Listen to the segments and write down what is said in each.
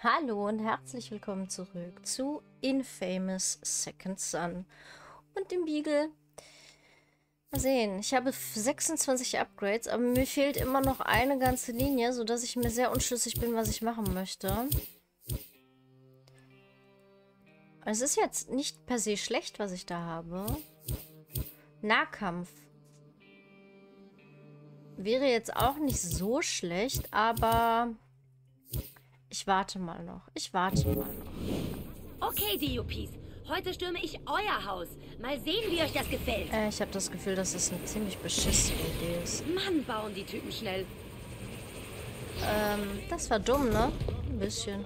Hallo und herzlich willkommen zurück zu Infamous Second Son und dem Beagle. Mal sehen, ich habe 26 Upgrades, aber mir fehlt immer noch eine ganze Linie, sodass ich mir sehr unschlüssig bin, was ich machen möchte. Es ist jetzt nicht per se schlecht, was ich da habe. Nahkampf. Wäre jetzt auch nicht so schlecht, aber ich warte mal noch. Ich warte mal noch. Okay, DUPs. Heute stürme ich euer Haus. Mal sehen, wie euch das gefällt. Äh, ich habe das Gefühl, dass es eine ziemlich beschissene Idee ist. Mann, bauen die Typen schnell. Ähm, das war dumm, ne? Ein bisschen.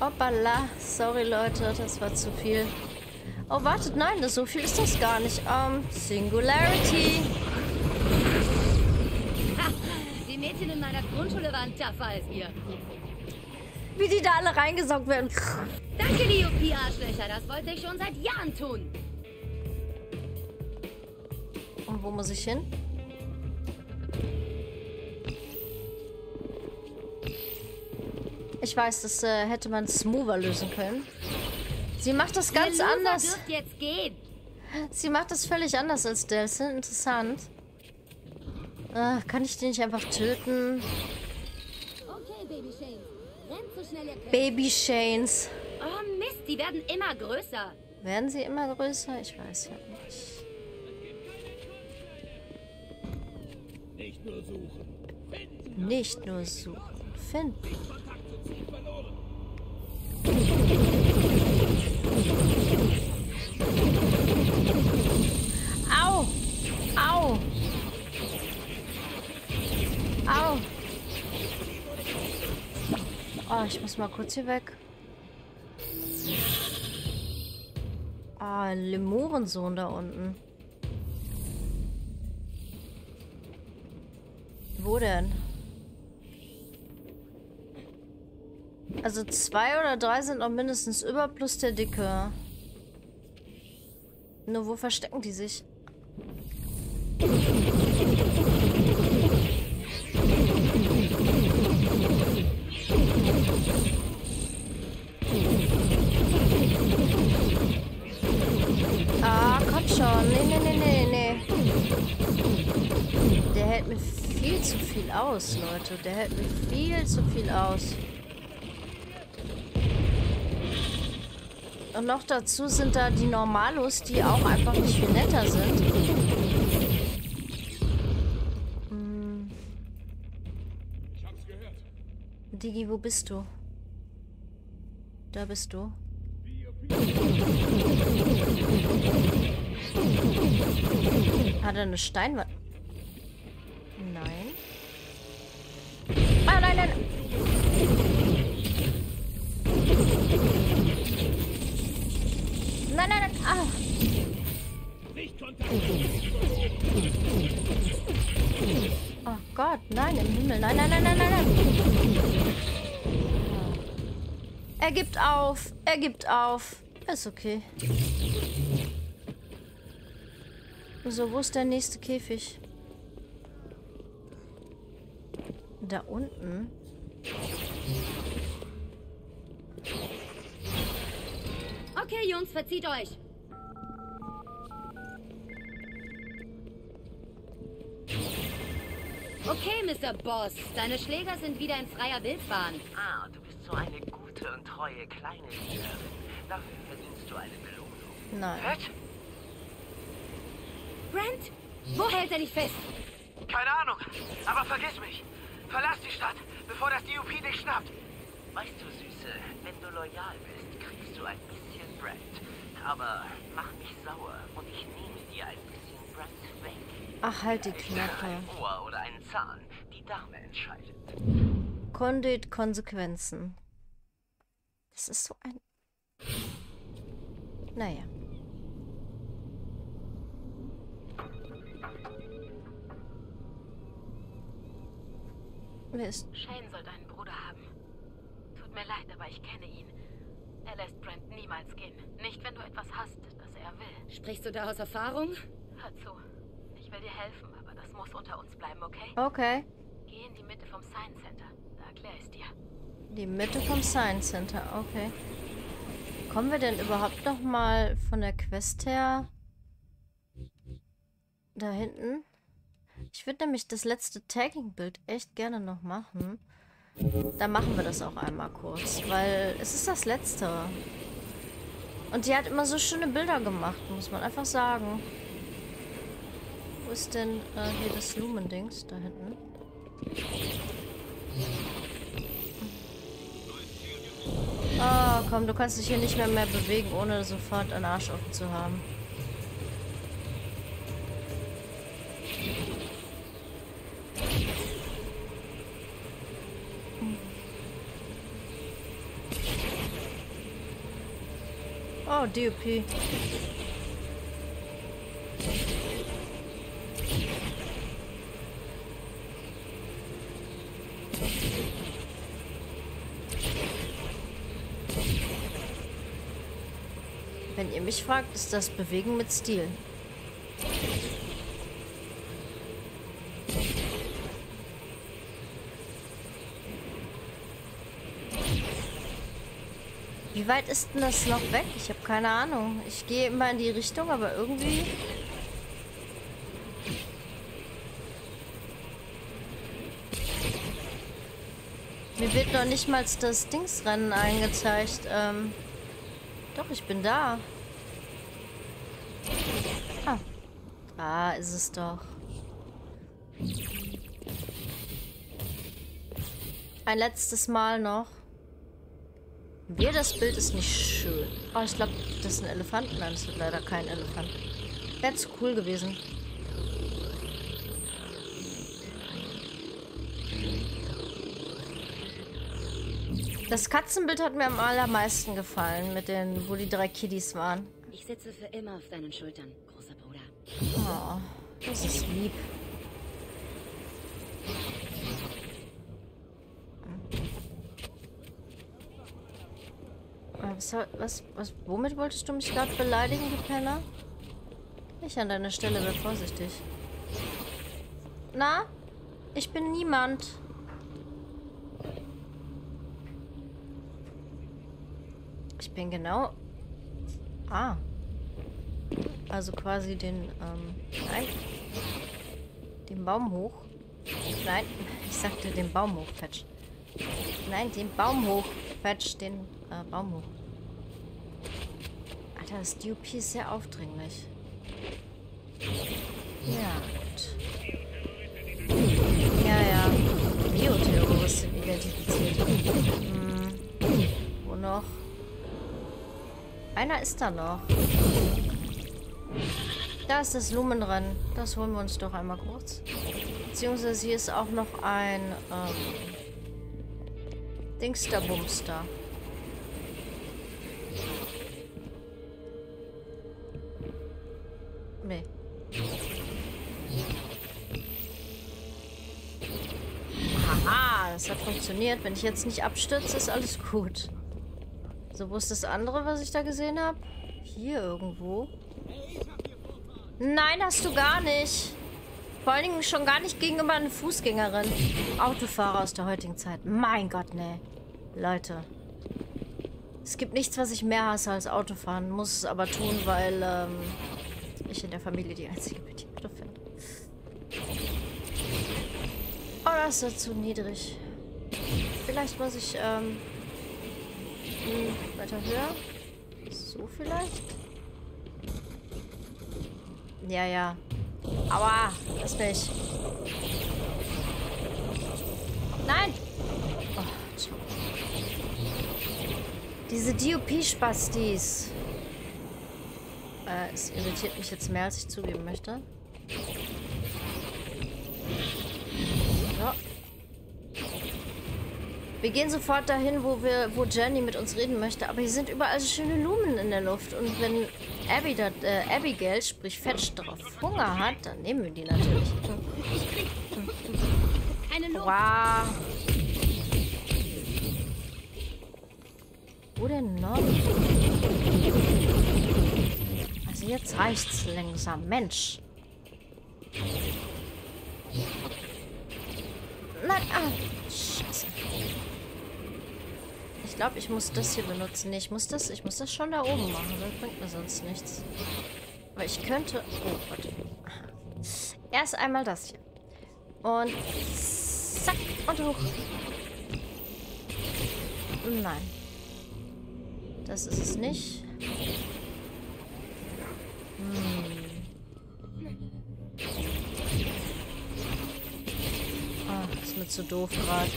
Hoppala. Sorry, Leute, das war zu viel. Oh, wartet, nein, das, so viel ist das gar nicht. Ähm, Singularity. Grundschule waren tougher als ihr. Wie die da alle reingesaugt werden. Danke, DUP-Arschlöcher. Das wollte ich schon seit Jahren tun. Und wo muss ich hin? Ich weiß, das äh, hätte man smoother lösen können. Sie macht das ganz anders. Sie macht das völlig anders als Delson. Interessant. Äh, kann ich die nicht einfach töten? Okay, Baby Shane. Rennt so schnell ihr könnt. Baby Shanes. Oh Mist, die werden immer größer. Werden sie immer größer? Ich weiß ja nicht. Nicht nur suchen. Finden. Nicht nur suchen. Finden. Zum Ziel verloren. Au! Au! Au! Oh, ich muss mal kurz hier weg. Ah, Lemurensohn da unten. Wo denn? Also zwei oder drei sind noch mindestens über plus der Dicke. Nur wo verstecken die sich? Hält mir viel zu viel aus, Leute. Der hält mir viel zu viel aus. Und noch dazu sind da die Normalos, die auch einfach nicht viel netter sind. Hm. Digi, wo bist du? Da bist du. Hat er eine Steinwand? Gott, nein, im Himmel. Nein, nein, nein, nein, nein, nein. Er gibt auf. Er gibt auf. Ist okay. So, wo ist der nächste Käfig? Da unten? Okay, Jungs, verzieht euch. Okay, Mr. Boss. Deine Schläger sind wieder in freier Wildbahn. Ah, du bist so eine gute und treue kleine Dienerin. Dafür verdienst du eine Belohnung. Nein. Hört? Brent, wo hält er dich fest? Keine Ahnung, aber vergiss mich. Verlass die Stadt, bevor das DUP dich schnappt. Weißt du, Süße, wenn du loyal bist, kriegst du ein bisschen Brand. Aber mach mich sauer und ich nehme dir ein bisschen. Ach, halt die Klappe. Ein Ohr oder einen Zahn, die Dame entscheidet. Conduit Konsequenzen. Das ist so ein... Naja. Wer ist... Shane soll deinen Bruder haben. Tut mir leid, aber ich kenne ihn. Er lässt Brent niemals gehen. Nicht, wenn du etwas hast, das er will. Sprichst du da aus Erfahrung? Hör zu. Ich will dir helfen, aber das muss unter uns bleiben, okay? Okay. Geh in die Mitte vom Science Center. Da erkläre ich dir. Die Mitte vom Science Center, okay. Kommen wir denn überhaupt noch mal von der Quest her da hinten? Ich würde nämlich das letzte Tagging-Bild echt gerne noch machen. Dann machen wir das auch einmal kurz, weil es ist das letzte. Und die hat immer so schöne Bilder gemacht, muss man einfach sagen. Wo ist denn äh, hier das Lumen-Dings? Da hinten. Oh, komm, du kannst dich hier nicht mehr mehr bewegen, ohne sofort einen Arsch offen zu haben. Oh, DOP. Wenn ihr mich fragt, ist das Bewegen mit Stil. Wie weit ist denn das noch weg? Ich habe keine Ahnung. Ich gehe immer in die Richtung, aber irgendwie... Mir wird noch nicht mal das Dingsrennen eingezeigt. Ähm, doch, ich bin da. Ah. Da ist es doch. Ein letztes Mal noch. Wir, das Bild ist nicht schön. Oh, ich glaube, das ist ein Elefant. Nein, das wird leider kein Elefant. Wäre zu cool gewesen. Das Katzenbild hat mir am allermeisten gefallen, mit den, wo die drei Kiddies waren. Ich sitze für immer auf deinen Schultern, großer Bruder. Oh, das ist lieb. Äh, Was, was, was, womit wolltest du mich gerade beleidigen, du Penner? Ich an deiner Stelle wäre vorsichtig. Na? Ich bin niemand. Ich bin genau... Ah. Also quasi den, ähm... Nein. Den Baum hoch. Nein, ich sagte den Baum hoch, Fetch. Nein, den Baum hoch. Fetch den äh, Baum hoch. Alter, das DUP ist sehr aufdringlich. Ja, gut. Ja, ja. Bioterroristin identifiziert. Hm. Wo noch? Einer ist da noch. Da ist das Lumenrennen. Das holen wir uns doch einmal kurz. Beziehungsweise hier ist auch noch ein ähm, Dingsterbumster. Nee. Haha, das hat funktioniert. Wenn ich jetzt nicht abstürze, ist alles gut. So, wo ist das andere, was ich da gesehen habe? Hier irgendwo. Nein, hast du gar nicht. Vor allen Dingen schon gar nicht gegenüber einer Fußgängerin. Autofahrer aus der heutigen Zeit. Mein Gott, nee. Leute. Es gibt nichts, was ich mehr hasse als Autofahren. Muss es aber tun, weil ähm, ich in der Familie die einzige bin, die Auto fährt. Oh, das ist zu niedrig. Vielleicht muss ich ähm, hm, weiter höher. So vielleicht? Ja, ja. Aua, das nicht. Nein! Oh. Diese DOP-Spastis. Äh, es irritiert mich jetzt mehr, als ich zugeben möchte. So. Wir gehen sofort dahin, wo wir, wo Jenny mit uns reden möchte, aber hier sind überall so schöne Lumen in der Luft. Und wenn Abby dat, äh, Abigail, sprich Fetch, darauf Hunger hat, dann nehmen wir die natürlich. Keine Luft. Wow. Wo denn noch? Also jetzt reicht's langsam. Mensch. Nein, ah, scheiße. Ich glaube, ich muss das hier benutzen. Nee, ich muss das, ich muss das schon da oben machen. Das bringt mir sonst nichts. Aber ich könnte... Oh, warte. Erst einmal das hier. Und zack und hoch. Nein. Das ist es nicht. Hm. Ah, ist mir zu doof gerade.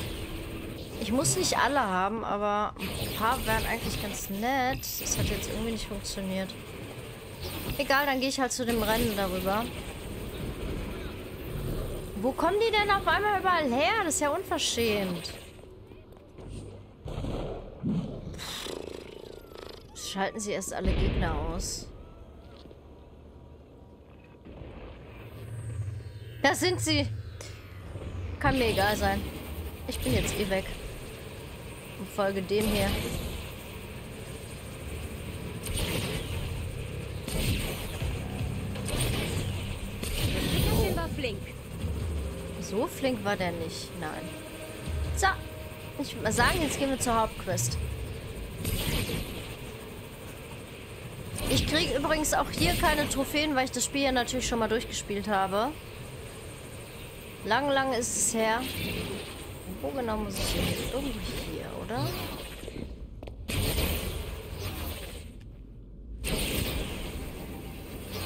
Ich muss nicht alle haben, aber ein paar wären eigentlich ganz nett. Das hat jetzt irgendwie nicht funktioniert. Egal, dann gehe ich halt zu dem Rennen darüber. Wo kommen die denn auf einmal überall her? Das ist ja unverschämt. Schalten sie erst alle Gegner aus. Das sind sie. Kann mir egal sein. Ich bin jetzt eh weg. Und folge dem hier. Flink. So flink war der nicht. Nein. So. Ich würde mal sagen, jetzt gehen wir zur Hauptquest. Ich kriege übrigens auch hier keine Trophäen, weil ich das Spiel ja natürlich schon mal durchgespielt habe. Lang, lang ist es her. Wo genau muss ich hin? Irgendwie hier, oder?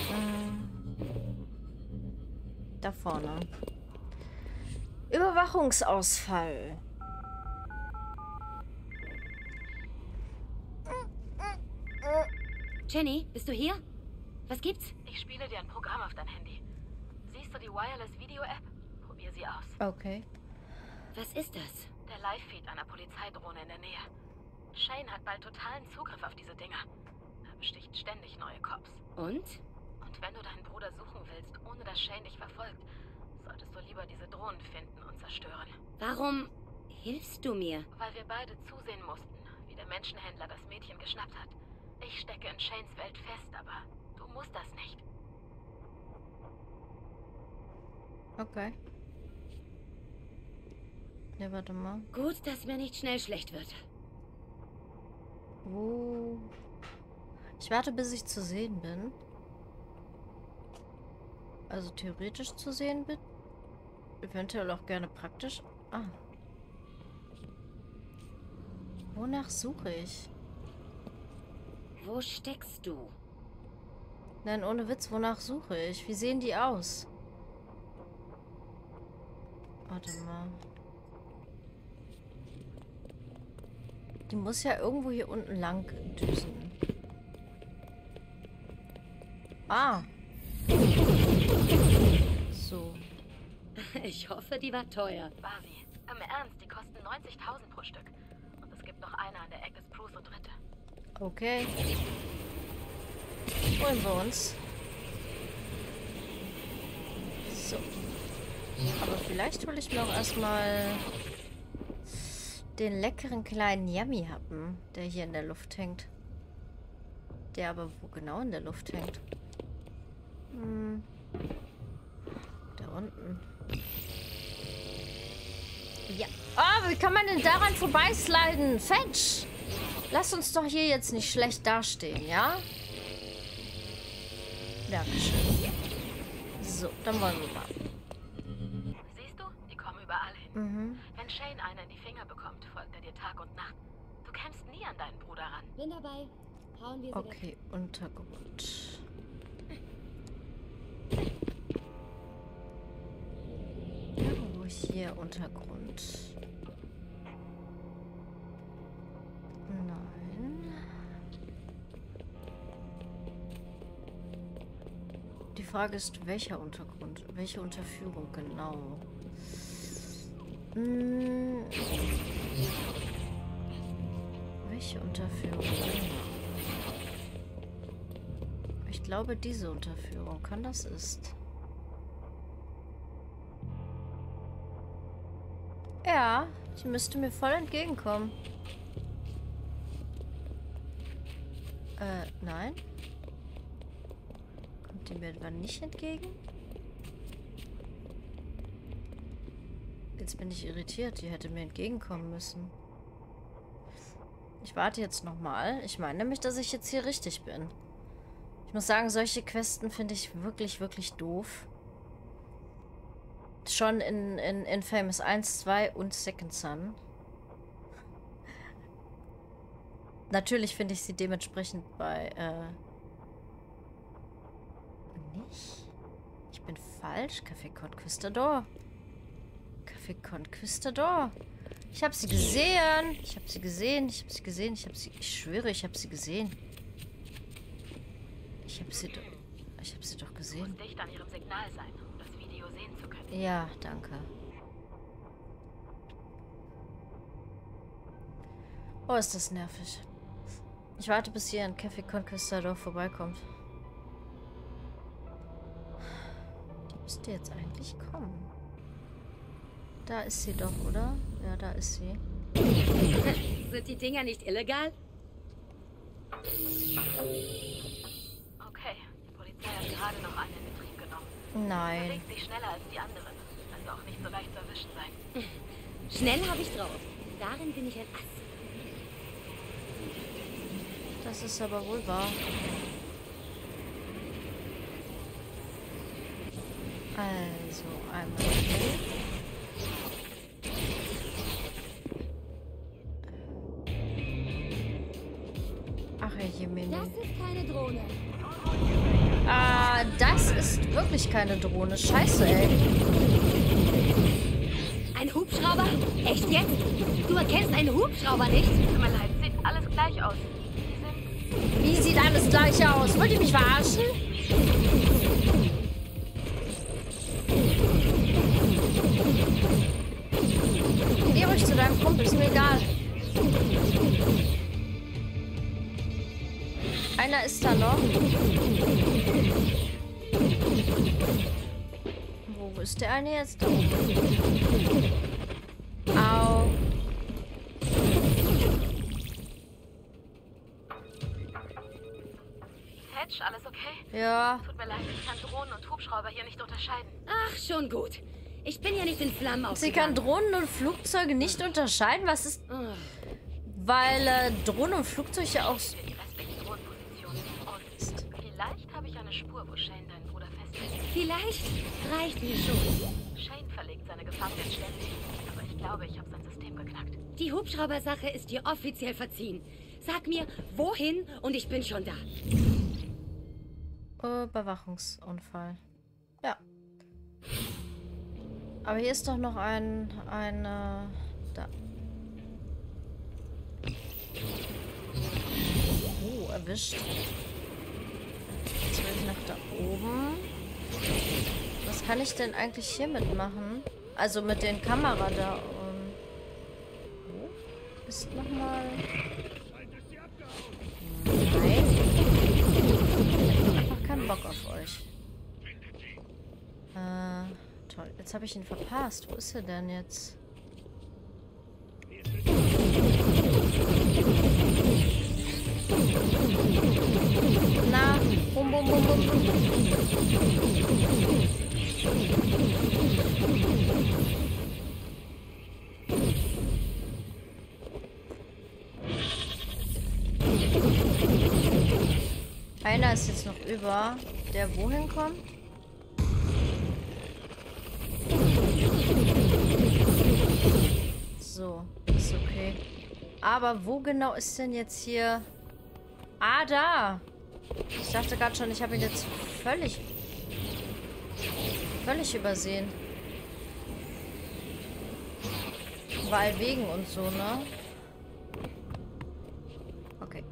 Hm. Da vorne. Überwachungsausfall. Jenny, bist du hier? Was gibt's? Ich spiele dir ein Programm auf dein Handy. Siehst du die Wireless Video App? Probier sie aus. Okay. Was ist das? Der Live-Feed einer Polizeidrohne in der Nähe. Shane hat bald totalen Zugriff auf diese Dinger. Er besticht ständig neue Cops. Und? Und wenn du deinen Bruder suchen willst, ohne dass Shane dich verfolgt, solltest du lieber diese Drohnen finden und zerstören. Warum hilfst du mir? Weil wir beide zusehen mussten, wie der Menschenhändler das Mädchen geschnappt hat. Ich stecke in Shanes Welt fest, aber du musst das nicht. Okay. Ne, warte mal. Gut, dass mir nicht schnell schlecht wird. Wo? Ich warte, bis ich zu sehen bin. Also theoretisch zu sehen bin. Eventuell auch gerne praktisch. Ah. Wonach suche ich? Wo steckst du? Nein, ohne Witz, wonach suche ich? Wie sehen die aus? Warte mal. Die muss ja irgendwo hier unten lang düsen. Ah. So. Ich hoffe, die war teuer. War sie. Im Ernst, die kosten 90.000 pro Stück. Und es gibt noch eine an der Ecke Spruce und Dritte. Okay. Holen wir uns. So. Aber vielleicht hole ich mir auch erstmal den leckeren kleinen Yummy-Happen, der hier in der Luft hängt. Der aber wo genau in der Luft hängt? Hm. Da unten. Ja. Oh, wie kann man denn daran vorbeisliden? Fetch! Lass uns doch hier jetzt nicht schlecht dastehen, ja? Dankeschön. So, dann wollen wir mal. Siehst du? Die kommen überall hin. Mhm. Wenn Shane einen in die Finger bekommt, folgt er dir Tag und Nacht. Du kämpfst nie an deinen Bruder ran. Bin dabei. Hauen wir sie weg. Okay, Untergrund. Irgendwo hier Untergrund. Nein. Die Frage ist, welcher Untergrund? Welche Unterführung genau? Hm. Welche Unterführung? Ich glaube, diese Unterführung kann das ist. Ja, die müsste mir voll entgegenkommen. Äh, nein. Kommt die mir etwa nicht entgegen? Jetzt bin ich irritiert. Die hätte mir entgegenkommen müssen. Ich warte jetzt nochmal. Ich meine nämlich, dass ich jetzt hier richtig bin. Ich muss sagen, solche Questen finde ich wirklich, wirklich doof. Schon in, in, in Famous 1, 2 und Second Son. Natürlich finde ich sie dementsprechend bei, äh... Nicht? Ich bin falsch. Café Conquistador. Café Conquistador. Ich habe sie gesehen. Ich habe sie gesehen. Ich habe sie gesehen. Ich habe sie... Ich schwöre, ich habe sie gesehen. Ich habe sie doch... Ich habe sie doch gesehen. Muss dicht an ihrem Signal sein, um das Video sehen zu können. Ja, danke. Oh, ist das nervig. Ich warte, bis hier ein Café Conquistador vorbeikommt. Die müsste jetzt eigentlich kommen. Da ist sie doch, oder? Ja, da ist sie. Sind die Dinger nicht illegal? Okay, die Polizei hat gerade noch einen in Betrieb genommen. Nein. Bewegt sich schneller als die anderen. Also auch nicht so leicht zu erwischen sein. Schnell habe ich drauf. Darin bin ich ein Ass. Das ist aber wohl wahr. Also, einmal schnell. Keine Drohne. Scheiße, ey. Ein Hubschrauber? Echt jetzt? Du erkennst einen Hubschrauber nicht? Tut mir leid, sieht alles gleich aus. Wie sieht alles gleich aus? Wollt ihr mich verarschen? Geh ruhig zu deinem Kumpel, ist mir egal. Einer ist da noch. Wo ist der eine jetzt? Au. Hedge, alles okay? Ja. Tut mir leid, ich kann Drohnen und Hubschrauber hier nicht unterscheiden. Ach, schon gut. Ich bin ja nicht in Flammen Sie kann. Drohnen und Flugzeuge nicht unterscheiden. Was ist. Weil äh, Drohnen und Flugzeuge ja auch. Vielleicht reicht mir schon. Shane verlegt seine Gefangenen ständig. Aber ich glaube, ich habe sein System geknackt. Die Hubschrauber-Sache ist dir offiziell verziehen. Sag mir, wohin und ich bin schon da. Äh, Überwachungsunfall. Ja. Aber hier ist doch noch ein. ein. Äh, da. Oh, erwischt. Jetzt will ich nach da oben. Was kann ich denn eigentlich hier mitmachen? Also mit den Kamera da. Wo ist nochmal. Nein. Ich hab einfach keinen Bock auf euch. Äh, toll. Jetzt habe ich ihn verpasst. Wo ist er denn jetzt? Na, bum, bum, bum, bum, bum. Einer ist jetzt noch über, der wohin kommt? So, ist okay. Aber wo genau ist denn jetzt hier... Ah, da! Ich dachte gerade schon, ich habe ihn jetzt völlig... Völlig übersehen. Weil wegen und so, ne? Okay.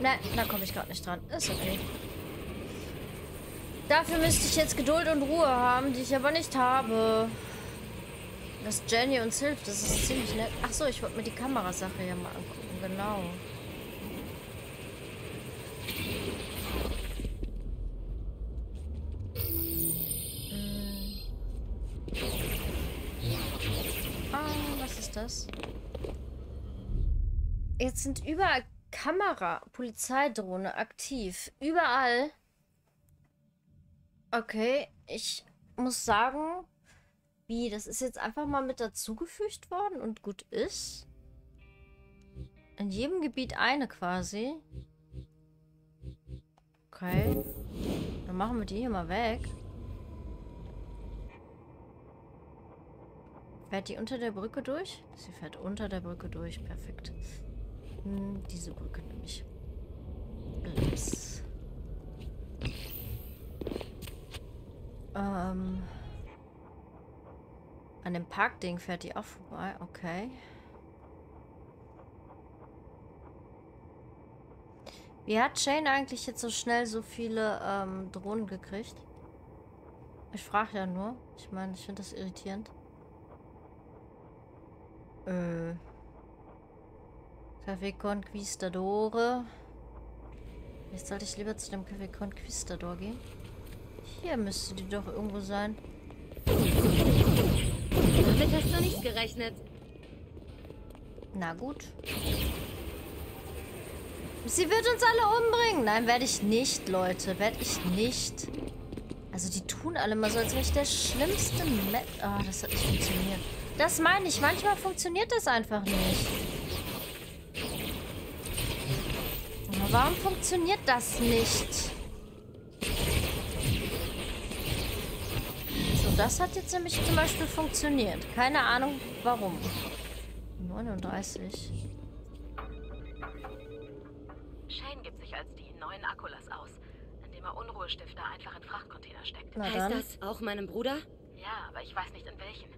Ne, da komme ich gerade nicht dran. Ist okay. Dafür müsste ich jetzt Geduld und Ruhe haben, die ich aber nicht habe. Dass Jenny uns hilft, das ist ziemlich nett. Ach so, ich wollte mir die Kamerasache ja mal angucken. Genau. Das? Jetzt sind überall Kamera, Polizeidrohne aktiv. Überall. Okay, ich muss sagen, wie, das ist jetzt einfach mal mit dazugefügt worden und gut ist. In jedem Gebiet eine quasi. Okay. Dann machen wir die hier mal weg. Fährt die unter der Brücke durch? Sie fährt unter der Brücke durch. Perfekt. Hm, diese Brücke nämlich. Bliss. Ähm. An dem Parkding fährt die auch vorbei. Okay. Wie hat Shane eigentlich jetzt so schnell so viele ähm, Drohnen gekriegt? Ich frage ja nur. Ich meine, ich finde das irritierend. Äh. Café Conquistadore. Jetzt sollte ich lieber zu dem Café Conquistador gehen. Hier müsste die doch irgendwo sein. Damit hast du nicht gerechnet. Na gut. Sie wird uns alle umbringen. Nein, werde ich nicht, Leute. Werde ich nicht. Also die tun alle mal so, als wäre ich der schlimmste Met... Ah, das hat nicht funktioniert. Das meine ich. Manchmal funktioniert das einfach nicht. Aber warum funktioniert das nicht? So, das hat jetzt nämlich zum Beispiel funktioniert. Keine Ahnung, warum. 39. Shane gibt sich als die neuen Akkulas aus, indem er Unruhestifter einfach in Frachtcontainer steckt. Na Heißt dann. das auch meinem Bruder? Ja, aber ich weiß nicht in welchen.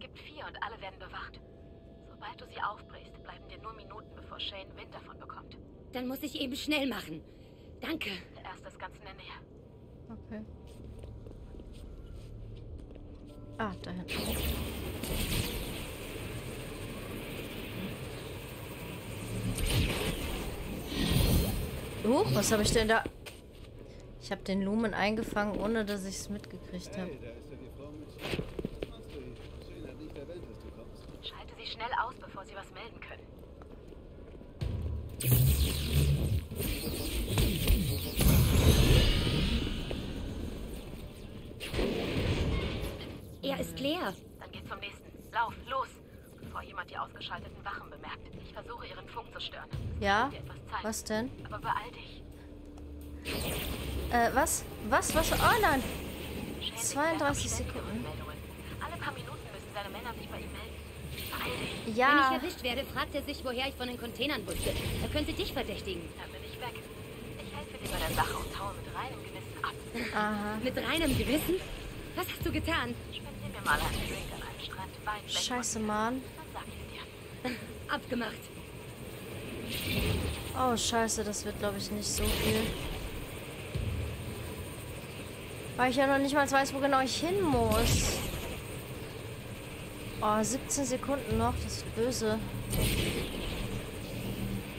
Es gibt vier und alle werden bewacht. Sobald du sie aufbrichst, bleiben dir nur Minuten, bevor Shane Wind davon bekommt. Dann muss ich eben schnell machen. Danke. Er ist das ganz in der Nähe. Okay. Ah, da hinten. Huch, was habe ich denn da? Ich habe den Lumen eingefangen, ohne dass ich es mitgekriegt habe. Hey, ist leer. Dann geht's zum nächsten. Lauf, los! Bevor jemand die ausgeschalteten Wachen bemerkt. Ich versuche, ihren Funk zu stören. Ja? Was denn? Aber beeil dich. Äh, was? Was? Was? Oh nein! Shane 32 liegt ständige Sekunden. Alle paar Minuten müssen seine Männer sich bei ihm melden. Beeil dich. Wenn Ja. ich erwischt werde, fragt er sich, woher ich von den Containern wusste. Er könnte dich verdächtigen. Dann bin ich weg. Ich helfe dir bei der Sache und haue mit reinem Gewissen ab. Aha. Mit reinem Gewissen? Was hast du getan? Spendier Scheiße, Mann. Abgemacht. Oh, scheiße, das wird, glaube ich, nicht so viel. Weil ich ja noch nicht mal weiß, wo genau ich hin muss. Oh, 17 Sekunden noch. Das ist böse.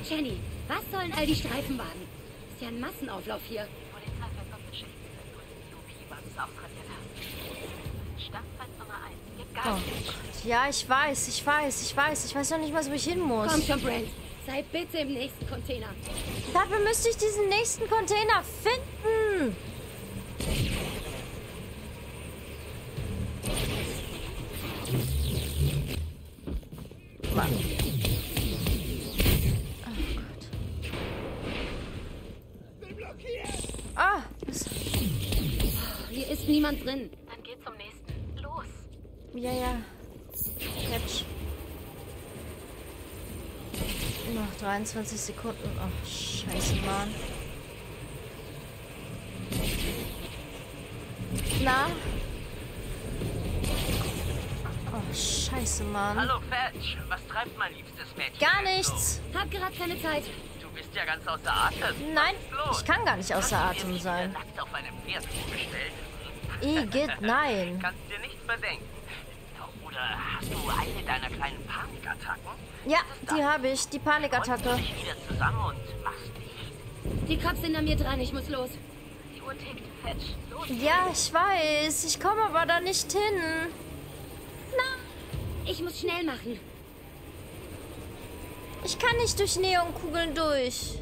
Jenny, was sollen all die Streifenwagen? Ist ja ein Massenauflauf hier. Die Polizei fährt Doppelschicht, wenn du die UP-Basis ausradiert hast. Standfeind Nummer 1. Gib Oh. Ja, ich weiß, ich weiß, ich weiß. Ich weiß noch nicht mal, wo ich hin muss. Komm schon, Brent. Sei bitte im nächsten Container. Dafür müsste ich diesen nächsten Container finden. Ja, ja. Catch. Noch 23 Sekunden. Oh, scheiße, Mann. Na? Oh, scheiße, Mann. Hallo, Fetch. Was treibt mein liebstes Mädchen? Gar nichts. Hab gerade keine Zeit. So? Du bist ja ganz außer Atem. Nein, ich kann gar nicht außer Hast Atem sein. nackt auf einem Pferd vorgestellt? Igitt, nein. Kannst dir nichts verdenken. Oder hast du eine deiner kleinen Panikattacken? Ja, die habe ich. Die Panikattacke. du dich wieder zusammen und machst? Die Cops sind an mir dran. Ich muss los. Die Uhr tickt. Fetch. Los. Ja, ich weiß. Ich komme aber da nicht hin. Ich muss schnell machen. Ich kann nicht durch Neonkugeln durch.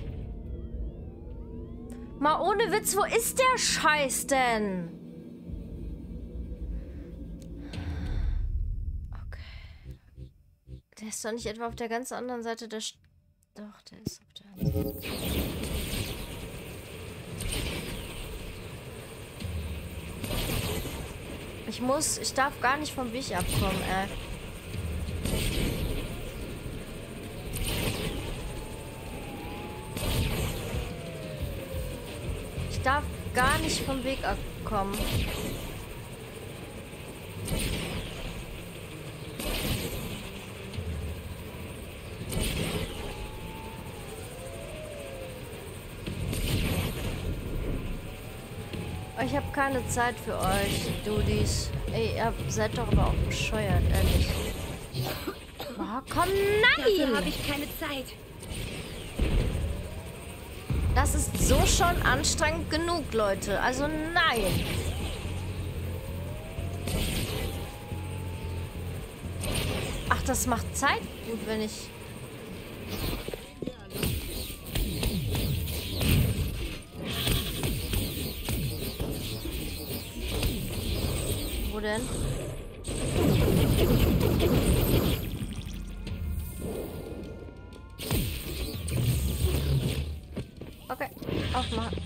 Mal ohne Witz, wo ist der Scheiß denn? Der ist doch nicht etwa auf der ganz anderen Seite der... St Doch, der ist auf der anderen Seite. Ich muss, ich darf gar nicht vom Weg abkommen, ey. Ich darf gar nicht vom Weg abkommen. Ich habe keine Zeit für euch, Dudis. Ey, ihr seid doch aber auch bescheuert, ehrlich. Oh, komm, Dafür nein! habe ich keine Zeit. Das ist so schon anstrengend genug, Leute. Also nein. Ach, das macht Zeit gut, wenn ich... denn? Okay, aufmachen.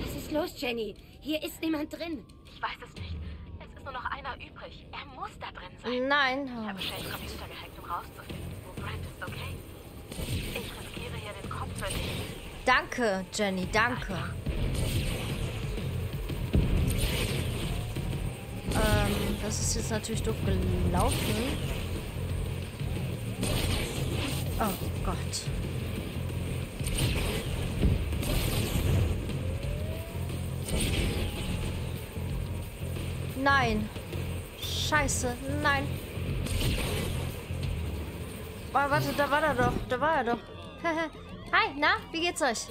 Was ist los, Jenny? Hier ist niemand drin. Ich weiß es nicht. Es ist nur noch einer übrig. Er muss da drin sein. Nein. Ich habe Shanes Computer gehackt, um rauszufinden, wo Brent ist, okay? Ich riskiere hier den Kopf für dich. Danke, Jenny, danke. Ähm, das ist jetzt natürlich doof gelaufen. Oh Gott. Nein. Scheiße, nein. Oh, warte, da war er doch. Da war er doch. Hi, na, wie geht's euch?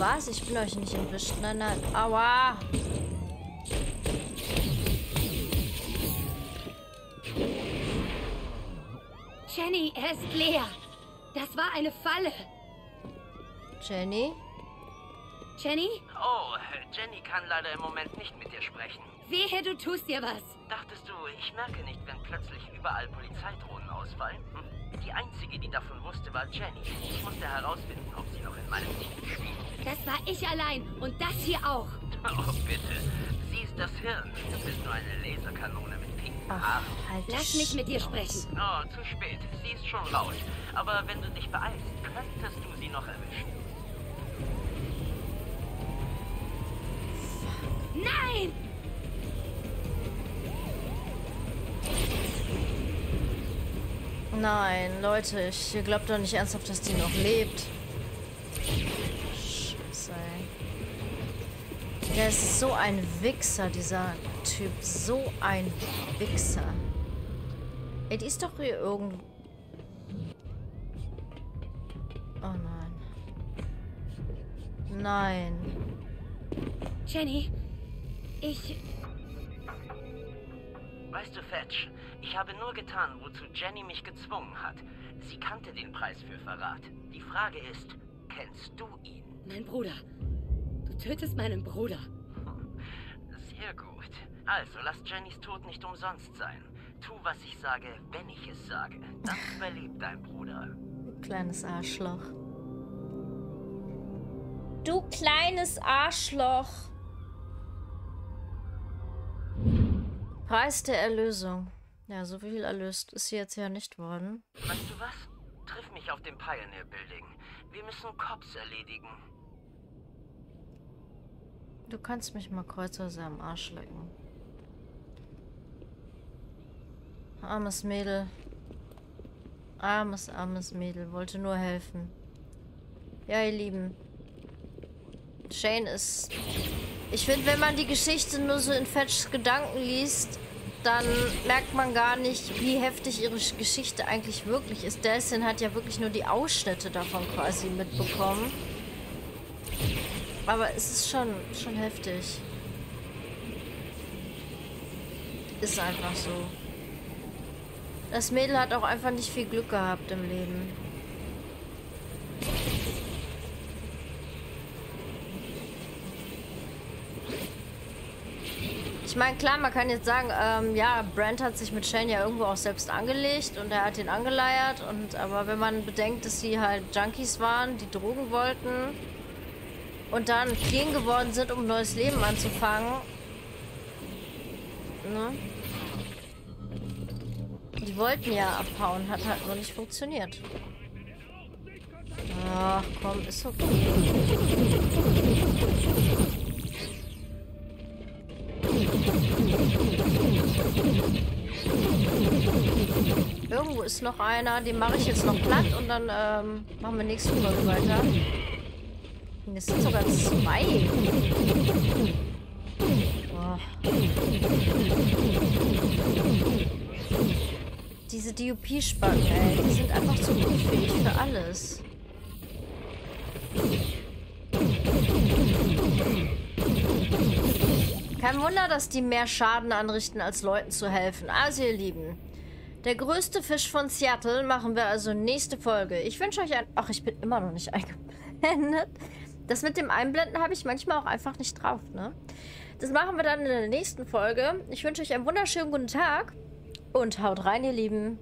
Was? Ich bin euch nicht entwischt. Nein, nein. Aua. Jenny, er ist leer. Das war eine Falle. Jenny? Jenny? Oh, Jenny kann leider im Moment nicht mit dir sprechen. Wehe, du tust dir was. Dachtest du, ich merke nicht, wenn plötzlich überall Polizeidrohnen ausfallen? Hm. Die einzige, die davon wusste, war Jenny. Ich musste herausfinden, ob sie noch in meinem Team spielt. Das war ich allein. Und das hier auch. Oh, bitte. Sie ist das Hirn. Du bist nur eine Laserkanone mit pinken Ach, Haaren. halt Lass mich mit dir sprechen. Oh, zu spät. Sie ist schon raus. Aber wenn du dich beeilst, könntest du sie noch erwischen. Nein! Nein, Leute, ich glaubt doch nicht ernsthaft, dass die noch lebt. Scheiße, ey. Der ist so ein Wichser, dieser Typ. So ein Wichser. Ey, die ist doch hier irgendwo. Oh nein. Nein. Jenny, ich. Weißt du, Fetch, ich habe nur getan, wozu Jenny mich gezwungen hat. Sie kannte den Preis für Verrat. Die Frage ist, kennst du ihn? Mein Bruder. Du tötest meinen Bruder. Sehr gut. Also, lass Jennys Tod nicht umsonst sein. Tu, was ich sage, wenn ich es sage. Dann überlebt dein Bruder. Du kleines Arschloch. Du kleines Arschloch. Preis der Erlösung. Ja, so viel erlöst ist sie jetzt ja nicht worden. Weißt du was? Triff mich auf dem Pioneer Building. Wir müssen Cops erledigen. Du kannst mich mal kreuzweise am Arsch lecken. Armes Mädel. Armes, armes Mädel. Wollte nur helfen. Ja, ihr Lieben. Shane ist... Ich finde, wenn man die Geschichte nur so in Fetchs Gedanken liest, dann merkt man gar nicht, wie heftig ihre Geschichte eigentlich wirklich ist. Delsin hat ja wirklich nur die Ausschnitte davon quasi mitbekommen. Aber es ist schon, schon heftig. Ist einfach so. Das Mädel hat auch einfach nicht viel Glück gehabt im Leben. Ich meine, klar, man kann jetzt sagen, ähm, ja, Brent hat sich mit Shane ja irgendwo auch selbst angelegt und er hat ihn angeleiert. Und aber wenn man bedenkt, dass sie halt Junkies waren, die Drogen wollten und dann clean geworden sind, um ein neues Leben anzufangen. Ne? Die wollten ja abhauen, hat halt nur nicht funktioniert. Ach komm, ist okay. Irgendwo ist noch einer, den mache ich jetzt noch platt und dann ähm, machen wir nächste Folge weiter. Es sind sogar zwei. Oh. Diese DUP-Spacken, ey, die sind einfach zu unfähig für alles. Kein Wunder, dass die mehr Schaden anrichten, als Leuten zu helfen. Also, ihr Lieben, der größte Fisch von Seattle machen wir also nächste Folge. Ich wünsche euch ein... Ach, ich bin immer noch nicht eingeblendet. Das mit dem Einblenden habe ich manchmal auch einfach nicht drauf, ne? Das machen wir dann in der nächsten Folge. Ich wünsche euch einen wunderschönen guten Tag und haut rein, ihr Lieben.